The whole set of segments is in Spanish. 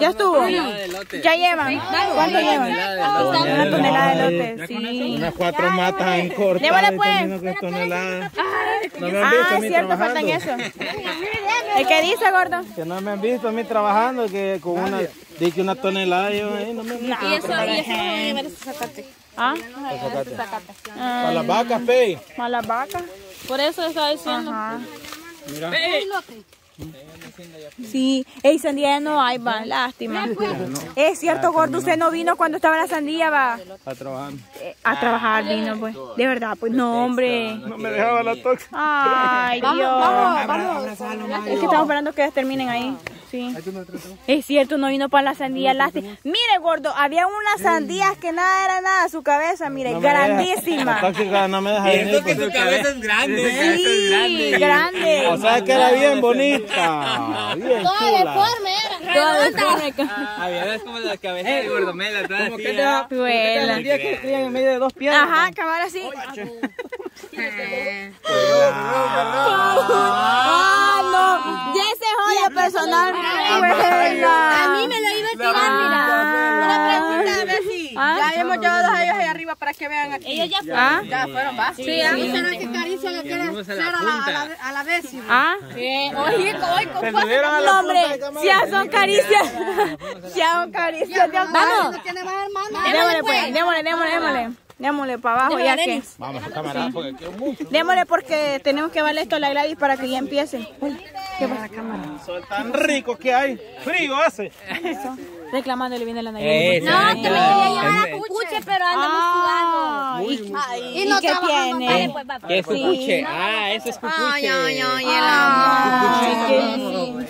Ya estuvo. Ya llevan. ¿Cuánto llevan? Una tonelada de elotes. Sí. Unas cuatro matas en corta. Démosle, pues. toneladas. No me han Ah, visto a es mí cierto, faltan trabajando. eso. ¿El qué dice, gordo? Que no me han visto a mí trabajando, que con una, di que una tonelada yo ahí no me han visto. Y eso, y eso no va a llevar ese zacate. ¿Ah? Para las vacas, pey. ¿A las vacas? Por eso estaba diciendo. Ajá. Mira. Sí, ey, sandía ya no hay, va, lástima. Es cierto, gordo, usted no vino cuando estaba la sandía, va. Está trabajando. Eh, A trabajar vino, pues. De verdad, pues no, hombre. No me dejaba la tox. Ay, Dios. Es que estamos esperando que terminen ahí. Sí. Es cierto, no vino para la sandía. Lástima. Mire, gordo, había unas sandías que nada era nada. Su cabeza, mire, No me deja- La grandísima. tóxica no me deja venir. que su cabeza es grande. Sí, grande. O sea que era bien bonita. Bien chula. Toda deforme. Había es como la cabeza de gordomela, toda así. que te- Duela. día que crían en medio de dos piedras. Ajá, cabal así. Ah, no. Ya ese joya personal. A mí me lo iba a tirar, mira. Una pregunta, a ver si ya hemos llevado a ellos que vean aquí. Ellos ya fueron. ¿Ah? Ya fueron, va. Sí, a mí será que Caricia le quiere Fuimos a hacer la a la, a punta. la, a la décima. ¿Ah? Oye, oye, No, hombre, cámara. ya son caricias. Ya son caricias. de amor. Vamos. ¿Tiene más hermanos? Démosle, pues. Démosle, démosle, démosle. Démosle para abajo, ya que. Vamos a cámara, porque quiero mucho. Démosle porque tenemos que darle esto a la Gladys para que ya empiece. ¿Qué pasa? Sol tan rico que hay. Frío hace. Reclamando le viene la Nayeli. Esa, No, esa. quería llevar a Cucuche, pero andamos Ah, ¿y, no qué tiene? Pues. ¿Qué es cucuche? Ah, eso es cucuche. Ay, ay, ay,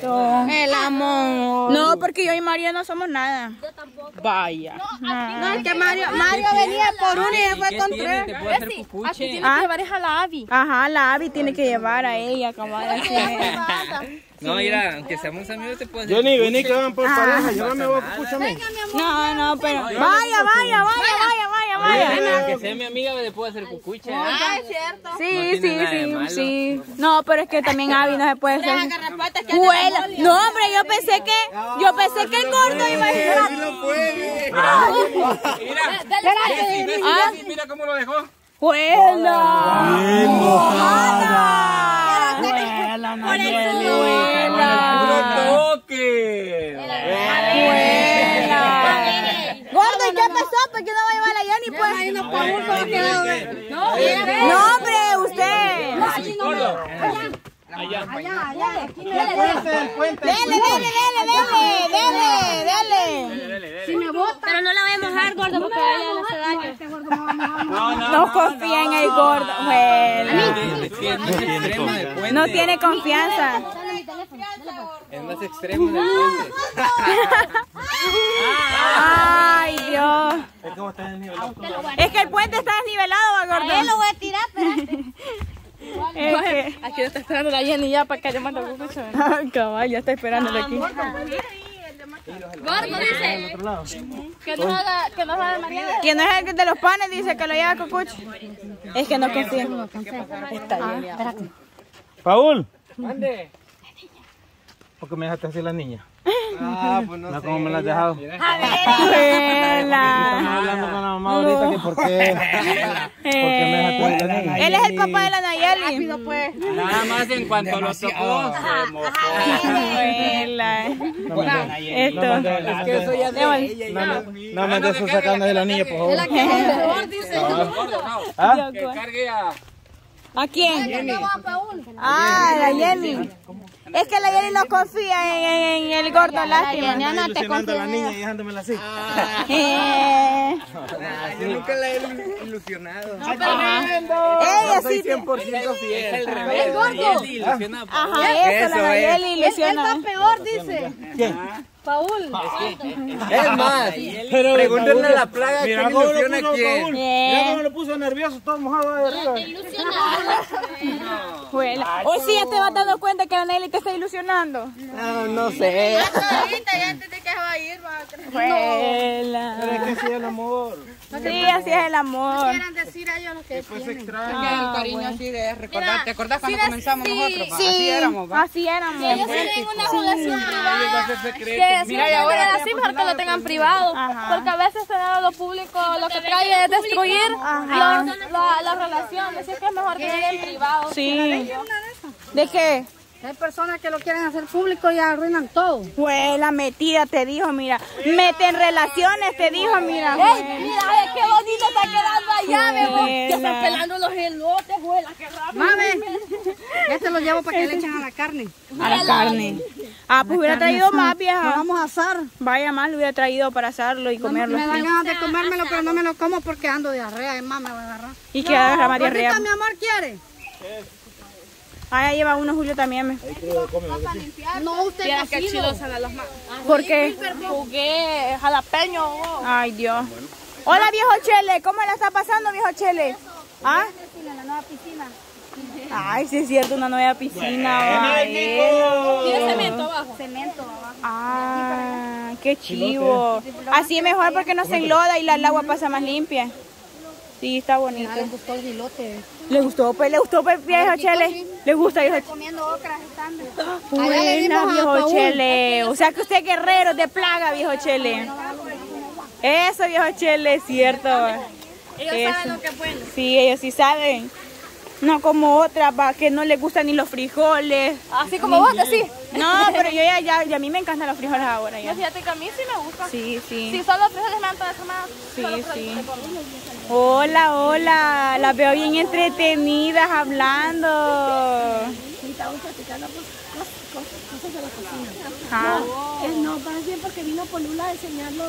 el amor. El. No, porque yo y Mario no somos nada. Vaya. No, es que Mario, Mario venía por uno y ¿Y después con tiene? tres. ¿Te puedo hacer cucuche? Ah, llevar a la Avi. Ajá, la Abby tiene que llevar a ella, cabal. así. No, mira, aunque seamos amigos te puedo hacer Johnny, vení que van por pareja. Llévame vos, escúchame. No, no, pero. Vaya, vaya, vaya, vaya, vaya, vaya. Aunque sea mi amiga le puedo hacer cucuche. Ah, Sí, tiene sí, sí, sí. No, pero es que también Abby no se puede hacer. No, hombre, yo pensé que. Yo pensé que el gordo iba a Sí lo puede. Mira, Ah. Mira cómo lo dejó. ¡Puro toque! ¡Vuela! Gordo, ¿y qué pasó? ¿Por qué no pues? No, hombre, usted. Gordo. Allá, allá. El puente. Dele, dele, dele, dele, dele, dele. Si me bota. Pero no la voy a mojar, gordo. No, no. No confía en el gordo. Puente. No tiene confianza. Es más extremo. Ay, Dios. Es está que el puente está desnivelado, va, gordo. Él lo voy a tirar, pero Es que... Aquí está esperando la Jenny ya para que yo mande cucucho. Ay, cabal, ya está esperándole aquí. Gordo dice que no haga, que no haga María. ¿Quién no es el de los panes? Dice que lo lleva a Cocucho. Es que no confía. Paul, Mande. ¿por qué me dejaste así la niña? Ah, pues no No, sé. ¿cómo me la has dejado? Vuela. Estamos hablando con la mamá ahorita que por qué. ¿Por qué me dejaste la niña? Él es el papá de la Nayeli. Nada más en cuanto lo tocó, me Esto. Es que eso ya de ella No me, me andes sacando de la niña, por favor. ¿Ah? Que cargue a... ¿A quién? Ah, la Jenny. Es que la Jenny no confía en, en el gordo, lástima. Anda ilusionando a la niña y dejándomela así. Eh, Yo nunca la he ilusionado. ella sí. 100% fiel. Es el revés. Nayeli ilusiona. Ajá, eso, la Nayeli ilusiona. peor, dice. Es más, pregúntenle a la plaga Mira quién cómo lo ilusiona a puso quién. Paul. Mira cómo lo puso nervioso, todo mojado ahí arriba. Vuela. O si ya te vas dando cuenta que la Nelly te está ilusionando. No, no sé. Ahorita ya antes de que se va a ir, va a creer. Vuela. Pero es que sí, el amor. Sí, así es el amor. Quieran decir a ellos lo que Pues tienen. extraño. Que el cariño así de recordar. ¿Te acordás cuando comenzamos nosotros? Sí, Así éramos, va. así éramos. Ellos tienen una relación privada. Que Mira, y siempre ahora que así mejor que lo tengan privado. Ajá. Porque a veces tener lo público lo que trae es destruir Ajá. la, la, la relación. Así que es mejor tener en privado. Sí. ¿De qué? Hay personas que lo quieren hacer público y arruinan todo. Fue la metida, te dijo, mira. Meten relaciones, te dijo, mira. ¡Ey, mira, ay, qué bonito está quedando allá, mi amor! Ya están pelando los elotes, juela, qué rápido. Mame, este lo llevo para que le echen a la carne. A la carne. Ah, pues hubiera traído más, Lo vieja. vamos a asar. Vaya más, lo hubiera traído para asarlo y comerlo. Me dan ganas de comérmelo, pero no me lo como porque ando diarrea. Es más, me va a agarrar. Y que agarra más diarrea. Mi amor, ¿quiere? Ah, ya lleva uno, Julio también. me. No, usted Mira qué cocido. chido salen los más. ¿Por qué? Jugué jalapeño. Ay, Dios. Hola, viejo Chele. ¿Cómo la está pasando, viejo Chele? ¿Ah? La nueva piscina. Ay, sí es cierto, una nueva piscina. Tiene cemento abajo. Cemento abajo. Ah, qué chivo. Así es mejor porque no se enloda y la, el agua pasa más limpia. Sí, está bonito. Ah, le gustó el vilote. ¿Le gustó? Pues, ¿Le gustó, pues, viejo Chele? ¿Le gusta, viejo? Comiendo ocras estando. Buena, viejo. Chele. O sea que usted es guerrero de plaga, viejo Chele. Eso, viejo Chele, es cierto. Ellos Eso. saben lo que es bueno. Sí, ellos sí saben. No como otras, que no les gustan ni los frijoles. Así como vos decís. No, pero yo ya, ya, ya a mí me encantan los frijoles ahora ya. fíjate que a mí sí me gusta. Sí, sí. Si solo frijoles me han más. Sí, sí. Hola, hola. Las veo bien entretenidas hablando. Ajá. No, más bien porque vino Polula a enseñarnos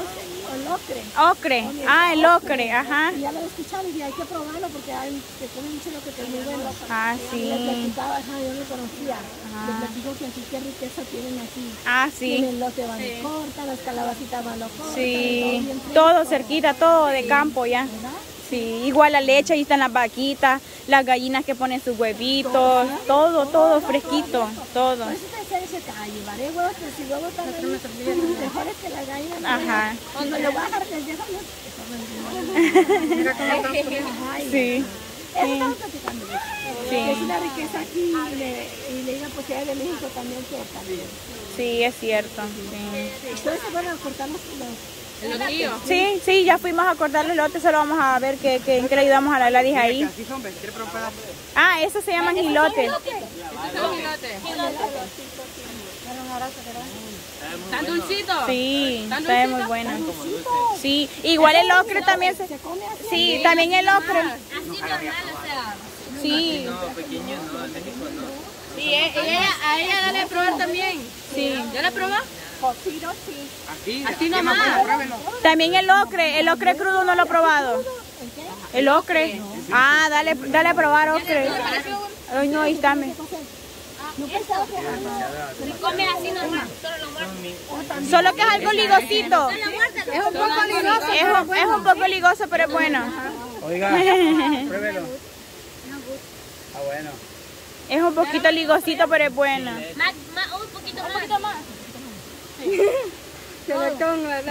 el ocre. Ocre. Ah, el ocre, ajá. Ya lo escucharon y hay que probarlo porque hay, se come mucho lo que te muy bueno. Ah, Le sí. platicaba, ajá, yo lo conocía. Le platico que aquí qué riqueza tienen aquí. Ah, sí. Tienen los de corta, las calabacitas van corta. Sí. Todo cerquita, todo de campo ya. Sí, igual la leche, ahí están las vaquitas, las gallinas que ponen sus huevitos, todo, todo fresquito, todo. Eso te dice que ay, llevaré huevos, pero si huevos están ahí, mejores que la gallina. Ajá. Cuando le bajar, te dejan Sí. Eso estamos platicando. de eso. Sí. Es una riqueza aquí y le, y le digo, pues de México también que también. Sí, es cierto. Sí. Entonces, bueno, cortamos los... Sí, sí, ya fuimos a cortar los lotes, solo vamos a ver qué, qué, en qué le ayudamos a la Gladys ahí. Ah, eso se llaman gilotes. ¿Tan dulcito? Sí, está muy bueno. Sí, igual el ocre también se... Sí, también el ocre. Así normal, o sea. Sí, Sí, ella, a ella dale a probar también. sí. ¿Ya la probó? Así nomás. pruébelo. También el ocre, el ocre crudo no lo he probado. El ocre. Ah, dale, dale a probar ocre. Ay, no, ahí está. me- Come así normal. Solo. Solo que es algo ligosito. Es un poco ligoso. Es un, poco ligoso, pero es bueno. Oiga, pruébelo. Ah, bueno. Es un poquito ligosito, pero es bueno. Más, más, un poquito,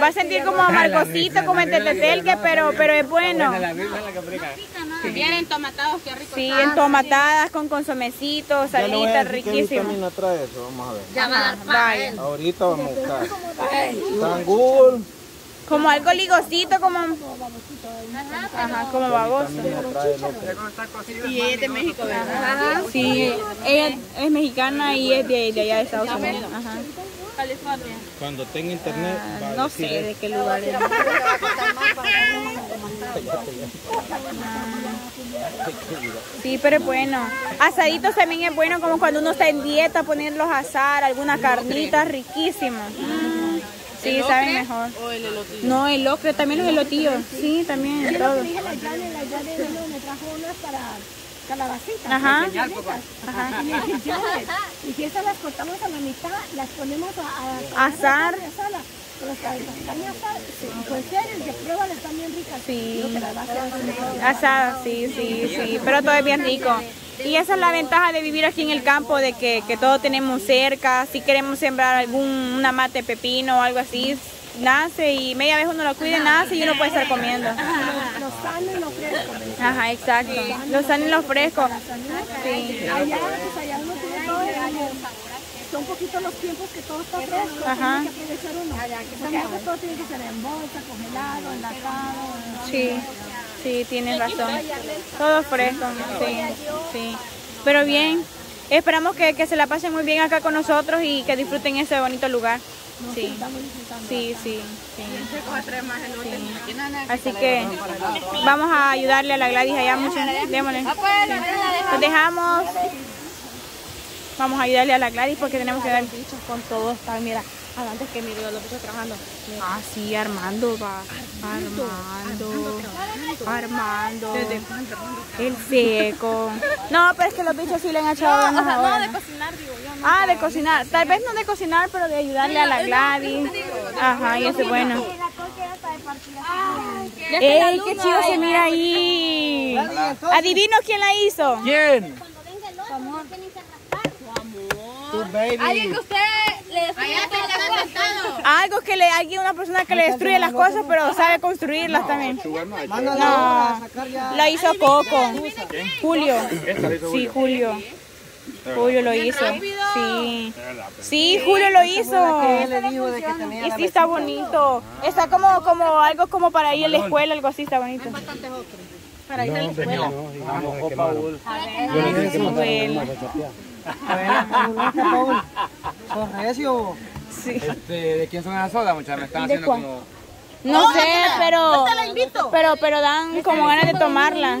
Va a sentir como amargosito, como en tetetelque, pero, pero es bueno. La misma es la que aplica. Vienen tomatados, qué rico. Sí, entomatadas con consomecitos, salitas qué trae eso, vamos a ver. Ya va a dar Vaya. Ahorita vamos a buscar. Tangul. Como algo ligosito, como... Ajá, como baboso. El. Y es de México, ¿verdad? Sí, ella es mexicana y es de, de allá de Estados Unidos. Ajá. California. Cuando tenga internet, va a No sé de qué lugar es. Sí, pero es bueno. Asaditos también es bueno, como cuando uno está en dieta, ponerlos a asar, alguna carnita riquísima. Mm, Sí, saben mejor. ¿O el elote? No, el ocre, también los elotillos. Sí, también, todo. Dije la llave, la llave vino, me trajo unas para calabacitas. Ajá. Y si esas las cortamos a la mitad, las ponemos a, a, Asar. las y asar. Pues serio, que pruébales, están bien ricas. Sí. Digo que las vas a hacer. Asada, sí, sí, sí, pero todo es bien rico. Y esa es la ventaja de vivir aquí en el campo, de que, que todo tenemos cerca. Si queremos sembrar algún una mate de pepino o algo así, nace y media vez uno lo cuida, nace y uno puede estar comiendo. Sano y lo fresco. ¿me Ajá, exacto. Lo sano y lo fresco. Sí. Allá, pues allá uno tiene todo el- son poquitos los tiempos que todo está fresco, Ajá. tiene que aprovechar uno. Porque acá todo tiene que ser en bolsa, congelado, enlatado. Sí, sí, tienes razón. Todo fresco, sí, sí. Pero bien, esperamos que, que se la pasen muy bien acá con nosotros y que disfruten ese bonito lugar. Sí, sí, sí, sí. Sí. Así que vamos a ayudarle a la Gladys allá mucho. Démosle. Los dejamos. Vamos a ayudarle a la Gladys porque tenemos que dar bichos con todo esta. Mira, antes que miro los bichos trabajando. Ah, sí, Armando va. Armando. Armando. El seco. No, pero es que los bichos sí le han echado ganas ahora. cocinar, digo yo. Ah, de cocinar. Tal vez no de cocinar, pero de ayudarle a la Gladys. Ajá, y eso es bueno. ¡Ey, qué chido se mira ahí! Adivino quién la hizo. ¿Quién? Tu baby. Alguien que usted le destruye Algo que le alguien una persona que le destruye las cosas, pero sabe construirlas también. Sacar ya. Lo hizo Coco. Julio. Sí, Julio. Julio lo hizo. Sí. Sí, Julio lo hizo. Y sí está bonito. Está como, como algo como para ir a la escuela, algo así está bonito. Para ir a la escuela. Vamos, copa, Bull. Sí, bueno. ¿Sos recio? Sí. Este, ¿De quién son esas sodas, muchachos? Me están ¿De haciendo cuál? como... No sé, pero, pero, pero dan como ganas de tomarla.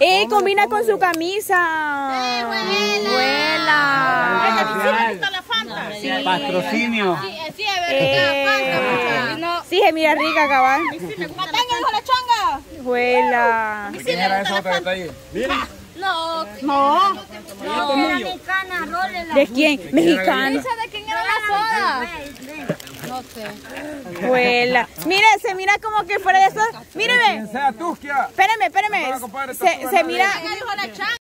¡Eh, combina con su camisa! ¡Vuela! Patrocinio. Eh, sí, se mira rica, cabal. ¡Vuela! ¿De quién era esa otra que está ahí? No. No. ¿De quién? Mexicana. ¿De quién era la soda? No sé. Vuela. Mire, se mira como que fuera de eso. Míreme. sea Tusquia. Espérame, espérame. compadre, Se, se mira.